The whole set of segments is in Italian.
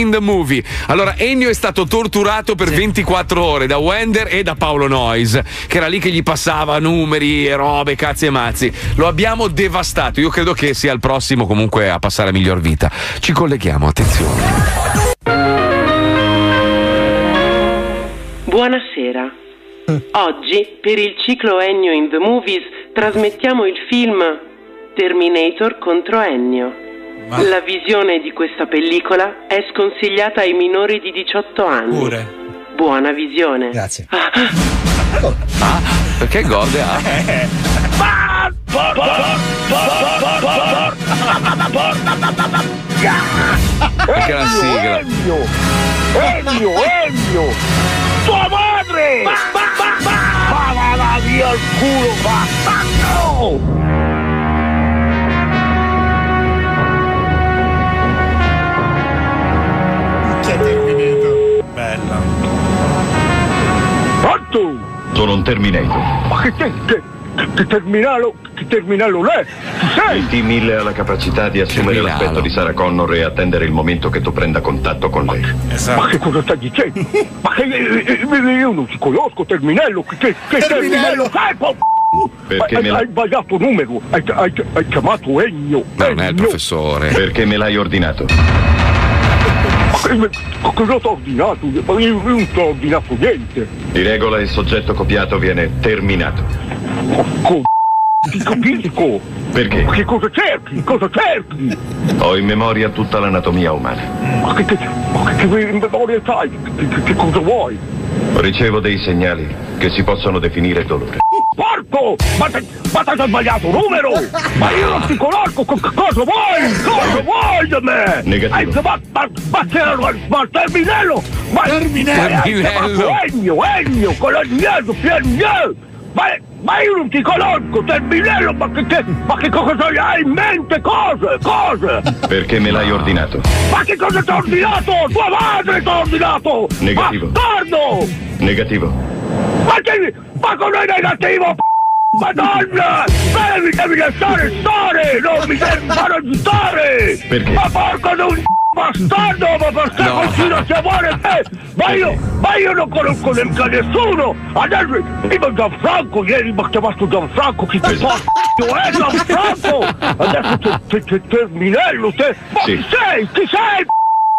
in the movie. Allora, Ennio è stato torturato per 24 ore da Wender e da Paolo Noyes, che era lì che gli passava numeri e robe, cazzi e mazzi. Lo abbiamo devastato. Io credo che sia il prossimo comunque a passare a miglior vita. Ci colleghiamo, attenzione. Buonasera. Oggi, per il ciclo Ennio in the Movies, trasmettiamo il film Terminator contro Ennio. La visione di questa pellicola è sconsigliata ai minori di 18 anni. Pure. Buona visione. Grazie. Ah, perché gode? Ah. Perché la sigla. Ennio! Ennio! Ennio! Tua madre! Ma, ma, ma, ma! Ma va via il culo, bastardo! Che un Terminator. Ma che, te, che, che terminalo, che terminalo è? Chi sei? Il T-1000 ha la capacità di assumere Terminalo. l'aspetto di Sarah Connor e attendere il momento che tu prenda contatto con lei. Ma Esatto. che cosa stai dicendo? Ma che eh, eh, io non ti conosco, Terminello, che, che, Terminello. Terminello sei? po- Perché hai, me hai sbagliato numero, hai, hai, hai chiamato Ennio. Ma non è il professore. Perché me l'hai ordinato. Ma cosa ho ordinato? Ma io non ti ho ordinato niente. Di regola il soggetto copiato viene terminato. Oh, co- ti capisco. Perché? Che cosa cerchi? Cosa cerchi? Ho in memoria tutta l'anatomia umana. Ma che, che, ma che, che memoria sai? Che, che- che cosa vuoi? Ricevo dei segnali che si possono definire dolore. Porco! Ma te- ma ti hai sbagliato numero! Ma io non ti conosco! Co- co- cosa vuoi? Cosa vuoi da me? Negativo. Hai- ma, ma, ma, c'era- ma, ma Terminello! Ma, Terminello. Terminello. Ennio! Con l'agnello! Piagnello! Ma, ma io non ti conosco! Terminello! Ma che, che, ma che cosa hai in mente? Cose! Cose! Perché me l'hai ordinato. Ma che cosa ti ho ordinato? Tua madre ti ha ordinato! Negativo. Bastardo! Negativo. Ma che... Ma come è negativo? Madonna! Ma mi devi lasciare stare! Non mi devi far agitare! Perché? Ma porco di un bastardo! Ma perché No. continua a chiamare me? Ma io... Ma io non conosco neanche nessuno! Adesso... Io Gianfranco ieri mi ha chiamato Gianfranco! Chi ti fa? è Gianfranco! Adesso te, te, te Terminello, te... Ma Sì. chi sei? Chi sei?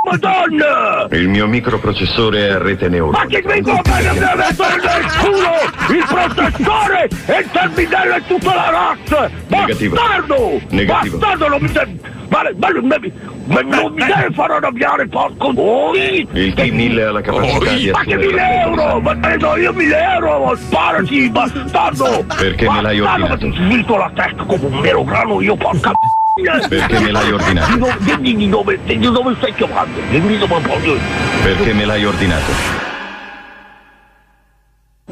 Madonna! Il mio microprocessore è a rete Ma neuronica. che mi come mi ha messo nel culo il processore e il terminello e tutta la razza! Negativo. Bastardo! Negativo. Bastardo non mi deve... Ma, ma, ma, ma non mi deve far arrabbiare, porco... Oi! Il T-1000 ha la capacità di Ma che assumere mille l'aspetto di euro! Sarah Ma do io mille euro! Sparati, bastardo! Perché me l'hai Bastardo, ordinato? Ma ti svilto la testa come un vero grano io, porca... Perché me l'hai ordinato? Dimmi di dove, di dove stai chiamando? Dimmi dove voglio... Perché me l'hai ordinato.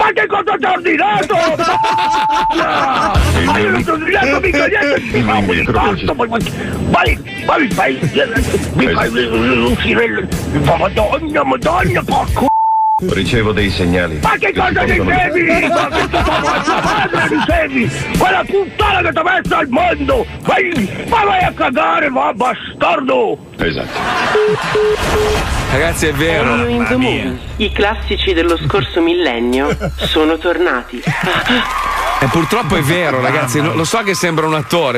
Ma che cosa ti ho ordinato? Ma io non ti ho ordinato mica niente! Il Ma micro- basta, ma ma ma ma mi fai... Mi uscire il... Madonna, madonna, porco... Ricevo dei segnali. Ma che si cosa dicevi? Ma che tua madre dicevi? Quella puttana che ti ha messo al mondo! Vai, ma vai a cagare, va bastardo! Esatto. Ragazzi, è vero. Ennio in the. Movies. I classici dello scorso millennio sono tornati. E purtroppo è vero, ragazzi. Lo so che sembra un attore.